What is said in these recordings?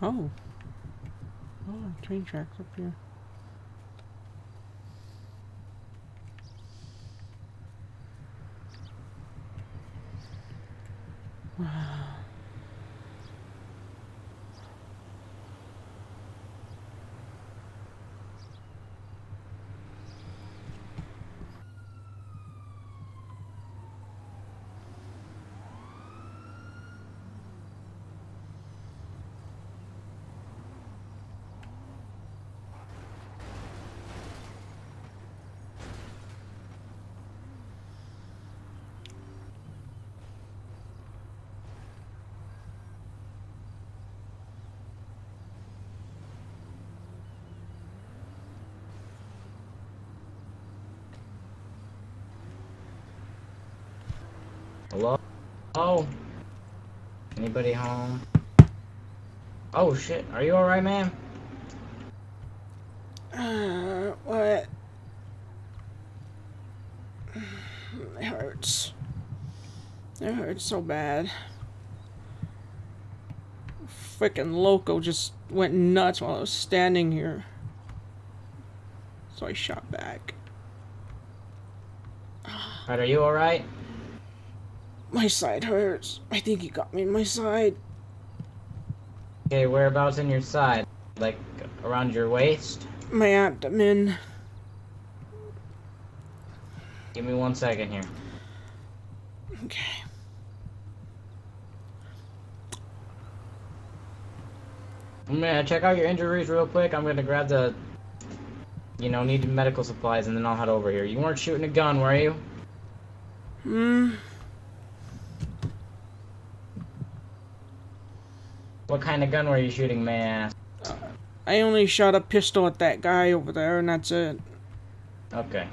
Oh. Oh, train tracks up here. Wow. Hello? Oh. Anybody home? Oh shit, are you alright, man? Uh, what? It hurts. It hurts so bad. Freaking loco just went nuts while I was standing here. So I shot back. Alright, are you alright? My side hurts. I think he got me in my side. Okay, whereabouts in your side? Like, around your waist? My abdomen. Give me one second here. Okay. I'm gonna check out your injuries real quick. I'm gonna grab the, you know, needed medical supplies, and then I'll head over here. You weren't shooting a gun, were you? Hmm. What kind of gun were you shooting, may I ask? I only shot a pistol at that guy over there, and that's it. Okay.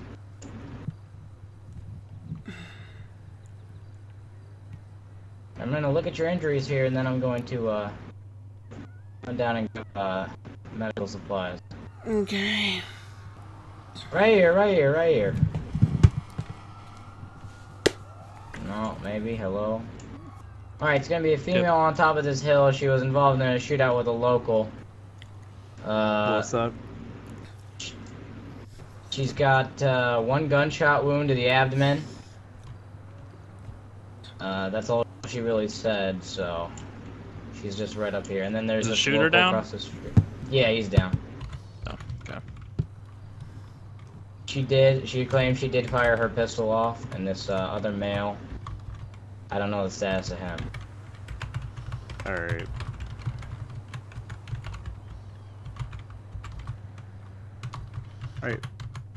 I'm gonna look at your injuries here, and then I'm going to, uh, run down and get, uh, medical supplies. Okay. Right here, right here, right here. No, maybe, hello? Alright, it's gonna be a female on top of this hill. She was involved in a shootout with a local. Uh, What's up? she's got, uh, one gunshot wound to the abdomen. Uh, that's all she really said, so... She's just right up here. And then there's a the shooter down? across the street. Yeah, he's down. Oh, okay. She did. She claimed she did fire her pistol off, and this uh, other male. I don't know the status of him. Alright. Alright.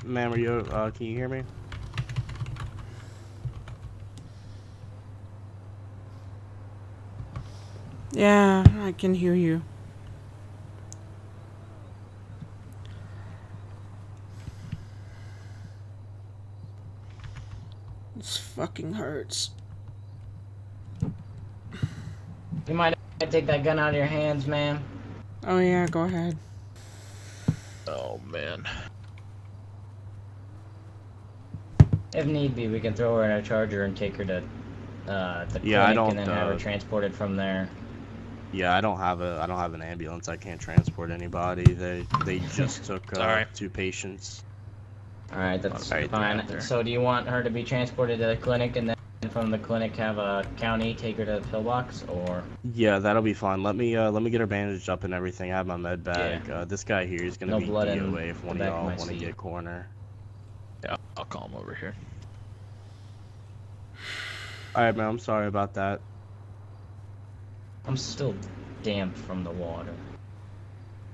Ma'am, are you, uh, can you hear me? Yeah, I can hear you. This fucking hurts. You might take that gun out of your hands, man. Oh yeah, go ahead. Oh man. If need be, we can throw her in a charger and take her to uh, the Yeah, I clinic don't, and then have her uh, transported from there. Yeah, I don't have a I don't have an ambulance. I can't transport anybody. They they just took uh, Sorry. two patients. All right, that's Okay, fine. So, do you want her to be transported to the clinic and then from the clinic have a county take her to the pillbox, or Yeah, that'll be fine. Let me uh let me get her bandaged up and everything. I have my med bag. Uh, this guy here is gonna No be blood in DOA if one of y'all want to get corner. Yeah, I'll call him over here. All right, man. I'm sorry about that. I'm still damp from the water.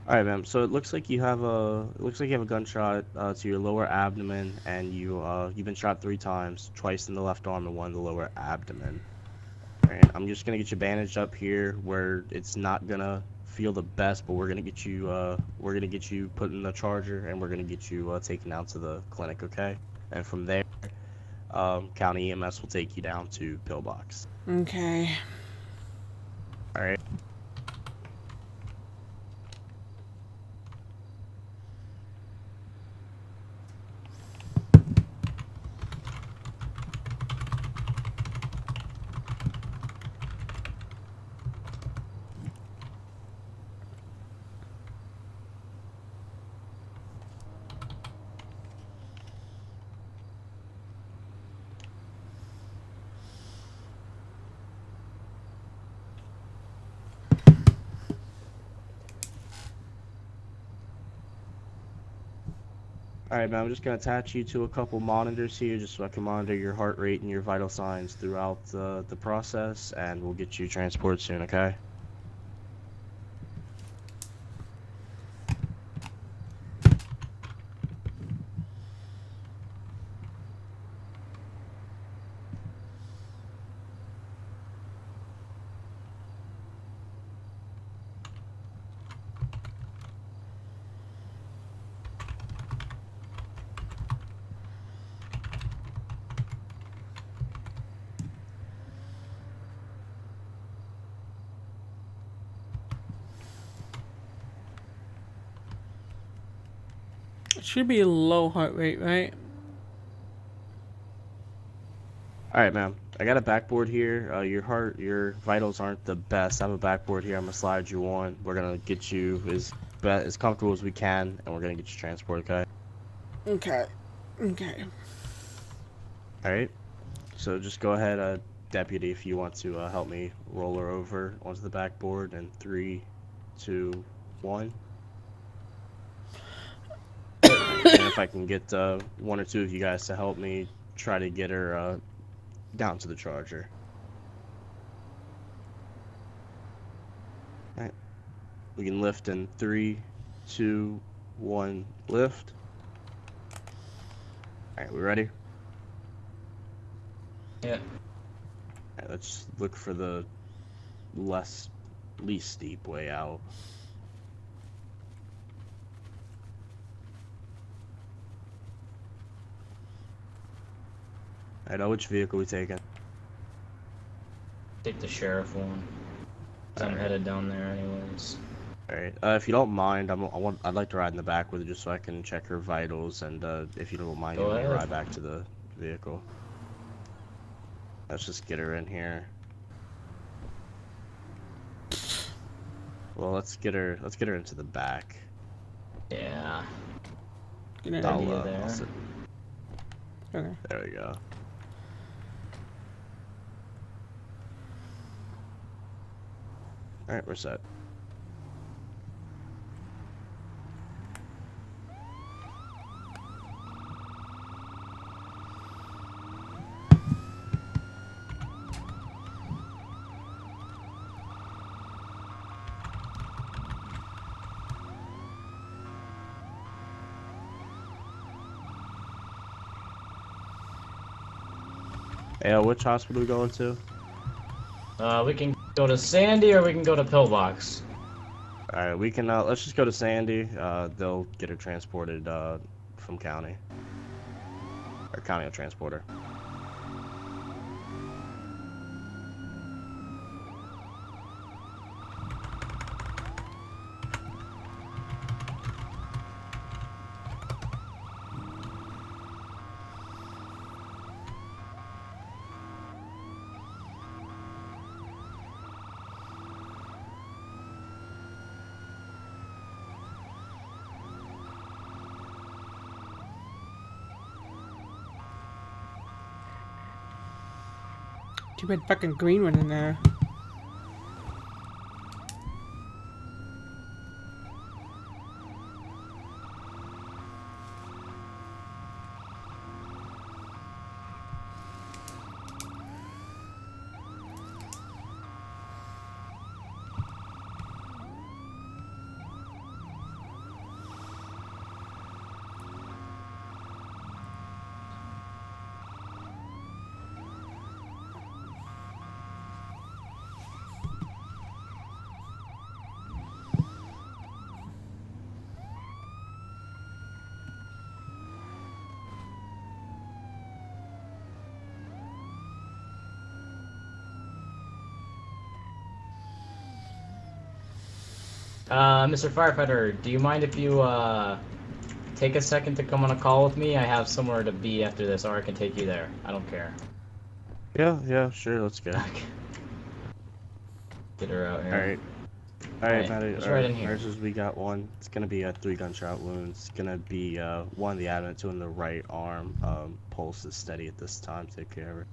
All right, ma'am. So it looks like you have a it looks like you have a gunshot uh, to your lower abdomen, and you uh you've been shot three times, twice in the left arm and one in the lower abdomen. And I'm just gonna get you bandaged up here where it's not gonna feel the best, but we're gonna get you uh we're gonna get you put in the charger and we're gonna get you uh, taken out to the clinic, okay? And from there, um, county EMS will take you down to pillbox. Okay. All right. Alright, man, I'm just gonna attach you to a couple monitors here just so I can monitor your heart rate and your vital signs throughout the, the process, and we'll get you transported soon, okay? It should be a low heart rate, right? Alright, ma'am. I got a backboard here. Uh, your heart, your vitals aren't the best. I have a backboard here. I'm gonna slide you on. We're gonna get you as be- as comfortable as we can, and we're gonna get you transported, okay? Okay. Okay. Alright. So just go ahead, uh, deputy, if you want to uh, help me roll her over onto the backboard. And three, two, one. and if I can get uh, one or two of you guys to help me try to get her uh, down to the charger. Alright. We can lift in three, two, one, lift. Alright, we ready? Yeah. Alright, let's look for the less, least steep way out. I know which vehicle we taking. Take the sheriff one. 'Cause I'm headed down there anyways. Alright, uh, if you don't mind, I'm, I want, I'd like to ride in the back with her just so I can check her vitals, and uh, if you don't mind, Go giving me a ride back to the vehicle. Let's just get her in here. Well, let's get her. Let's get her into the back. Yeah. Get in I'll, idea uh, there. Okay. There we go. Alright, we're set. Uh, which hospital we going to? Uh, we can go to Sandy or we can go to Pillbox. Alright, we can, uh, let's just go to Sandy. Uh, they'll get her transported, uh, from county. Or county will transport her. Too fucking green one in there. Uh, Mr. Firefighter, do you mind if you, uh, take a second to come on a call with me? I have somewhere to be after this, or I can take you there. I don't care. Yeah, yeah, sure, let's go. Get her out here. Alright. Alright, Matty, it's right in here. nurses, we got one. It's gonna be a three gunshot wounds. It's gonna be, uh, one in the abdomen, two in the right arm. Um, pulse is steady at this time. Take care of her.